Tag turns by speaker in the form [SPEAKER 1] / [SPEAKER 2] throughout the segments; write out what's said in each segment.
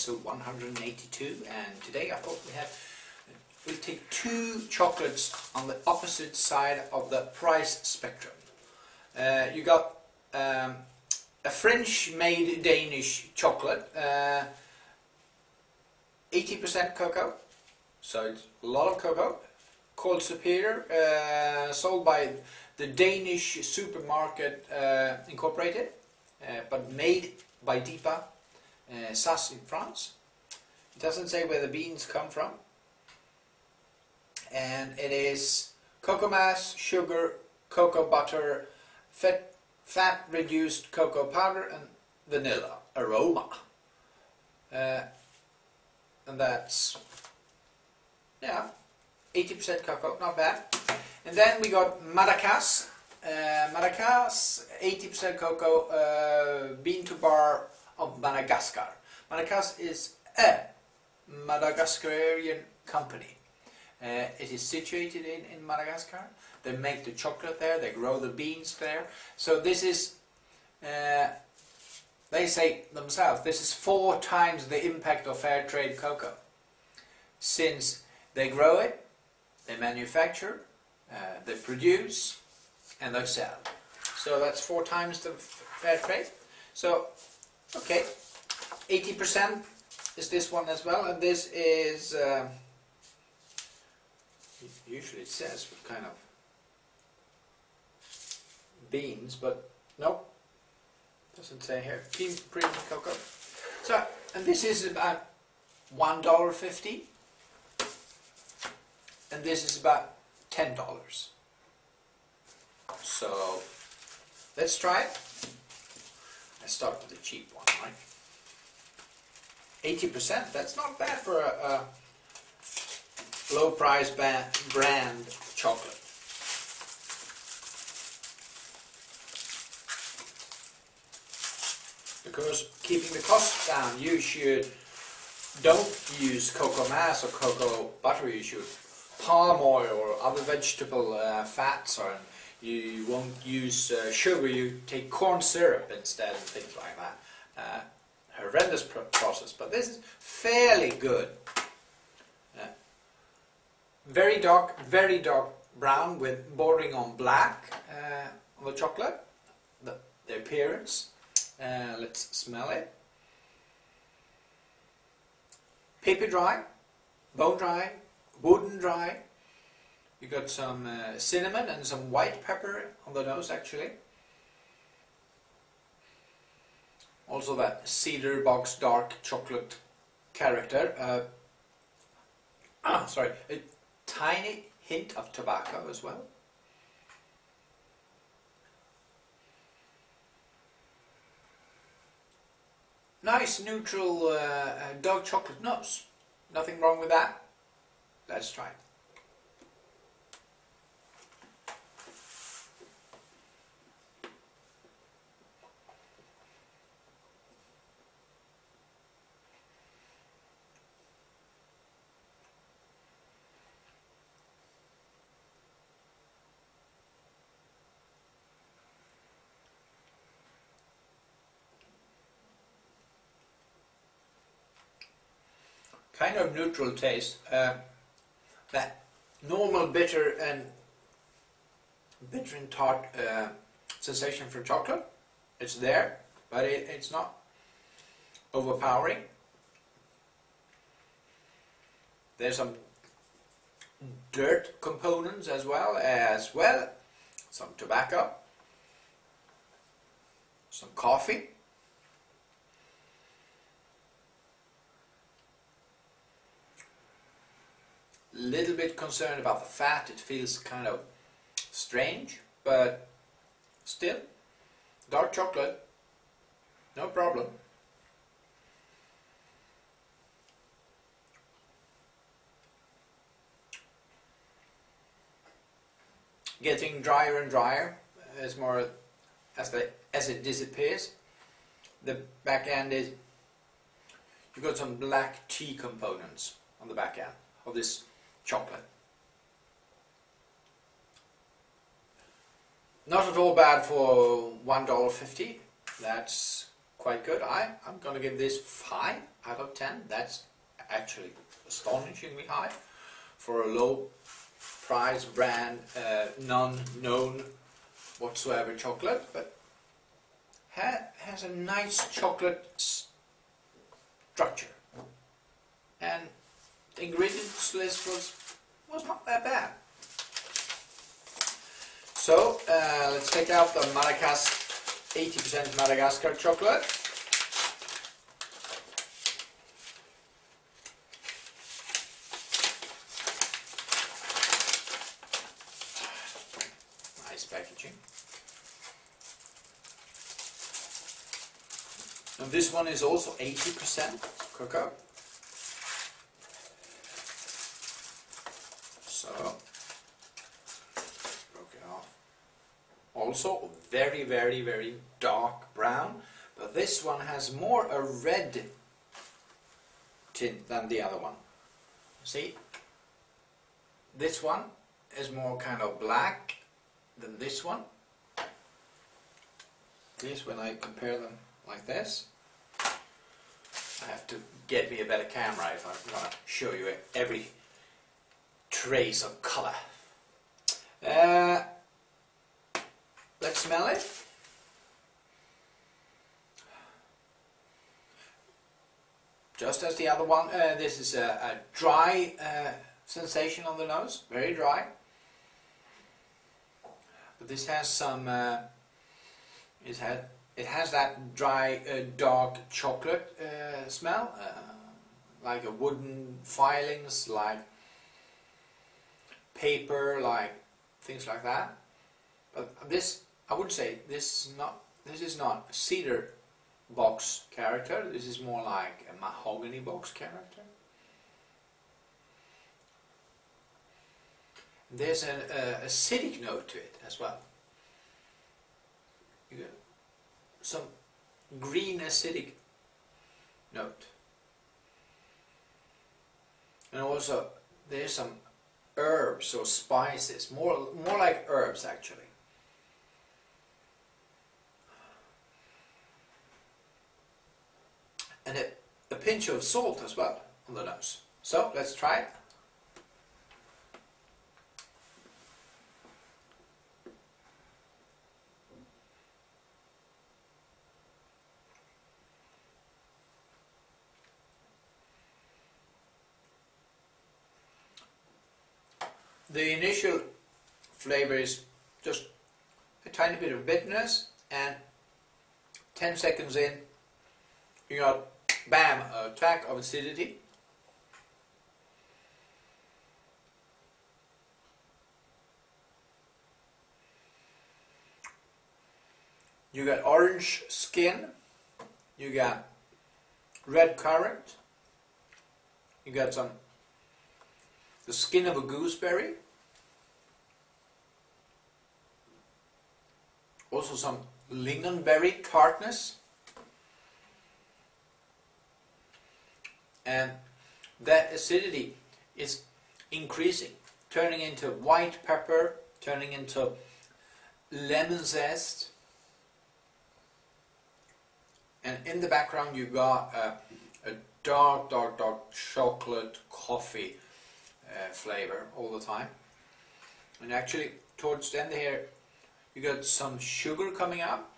[SPEAKER 1] episode 182 and today I thought we have we'll take two chocolates on the opposite side of the price spectrum. Uh, you got um, a French made Danish chocolate, 80% uh, cocoa, so it's a lot of cocoa, called Superior, uh, sold by the Danish supermarket uh, Incorporated, uh, but made by Deepa uh, SAS in France. It doesn't say where the beans come from. And it is cocoa mass, sugar, cocoa butter, fat, fat reduced cocoa powder and vanilla aroma. Uh, and that's, yeah, 80% cocoa, not bad. And then we got Madécasse. Uh, Madécasse, 80% cocoa, uh, bean to bar of Madagascar. Madagascar is a Madagascarian company. Uh, it is situated in, in Madagascar. They make the chocolate there, they grow the beans there. So this is, uh, they say themselves, this is four times the impact of fair trade cocoa. Since they grow it, they manufacture, uh, they produce, and they sell. So that's four times the fair trade. So Okay, 80% is this one as well, and this is, uh, usually it says what kind of beans, but no, doesn't say here, cream, cream cocoa. So, and this is about $1.50, and this is about $10. So, let's try it. Let's start with a cheap one. right? 80%, that's not bad for a, a low price brand chocolate. Because keeping the costs down, you should don't use cocoa mass or cocoa butter, you should palm oil or other vegetable uh, fats or you won't use uh, sugar, you take corn syrup instead and things like that. Uh, horrendous pr process, but this is fairly good. Uh, very dark, very dark brown with bordering on black uh, on the chocolate, the, the appearance. Uh, let's smell it. Paper dry, bone dry, wooden dry. You got some uh, cinnamon and some white pepper on the nose actually. also that cedar box dark chocolate character. Uh, sorry, a tiny hint of tobacco as well. Nice neutral uh, uh dark chocolate nose. Nothing wrong with that. Let's try it. Kind of neutral taste. Uh, that normal bitter and bitter and tart uh, sensation for chocolate. It's there, but it, it's not overpowering. There's some dirt components as well as well some tobacco some coffee little bit concerned about the fat. It feels kind of strange, but still, dark chocolate, no problem. Getting drier and drier as more as the as it disappears. The back end is you've got some black tea components on the back end of this chocolate. Not at all bad for $1.50. That's quite good. I, I'm going to give this 5 out of 10. That's actually astonishingly high for a low price brand, uh, non-known whatsoever chocolate, but ha has a nice chocolate structure. And the ingredients list was, was not that bad. So uh, let's take out the Madagascar 80% Madagascar chocolate. Nice packaging. And this one is also 80% cocoa. So also very, very, very dark brown, but this one has more a red tint than the other one. See, this one is more kind of black than this one. This, when I compare them like this, I have to get me a better camera if I'm going to show you every trace of color. Uh, Let's smell it. Just as the other one, uh, this is a, a dry uh, sensation on the nose, very dry. But this has some, uh, it, had, it has that dry, uh, dark chocolate uh, smell, uh, like a wooden filings, like paper, like things like that. But this I would say this is not this is not cedar box character. This is more like a mahogany box character. There's an uh, acidic note to it as well. Some green acidic note. And also there's some herbs or spices, more more like herbs actually. and a, a pinch of salt as well on the nose. So let's try it. The initial flavor is just a tiny bit of bitterness and 10 seconds in you got bam, attack of acidity. You got orange skin, you got red currant, you got some the skin of a gooseberry, also some lingonberry tartness, and that acidity is increasing, turning into white pepper, turning into lemon zest, and in the background you got a, a dark, dark, dark chocolate coffee uh, flavor all the time. And actually, towards the end here, you got some sugar coming up,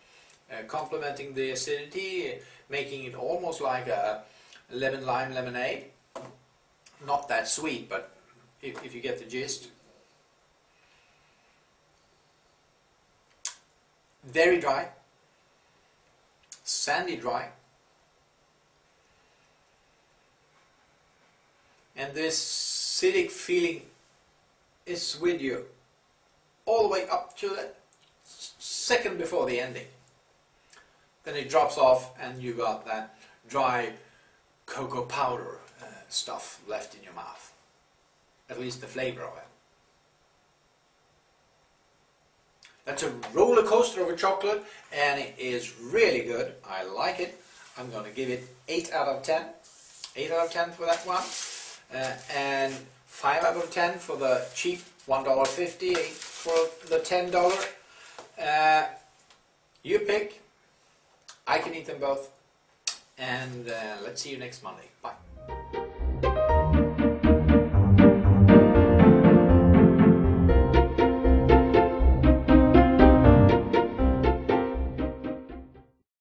[SPEAKER 1] uh, complementing the acidity, making it almost like a lemon lime lemonade. Not that sweet, but if, if you get the gist. Very dry, sandy dry. And this acidic feeling is with you all the way up to the second before the ending. Then it drops off and you got that dry cocoa powder uh, stuff left in your mouth. At least the flavor of it. That's a roller coaster of a chocolate and it is really good. I like it. I'm going to give it 8 out of 10. 8 out of 10 for that one. Uh, and 5 out of 10 for the cheap $1.50 for the $10. Uh, you pick. I can eat them both. And uh, let's see you next Monday. Bye.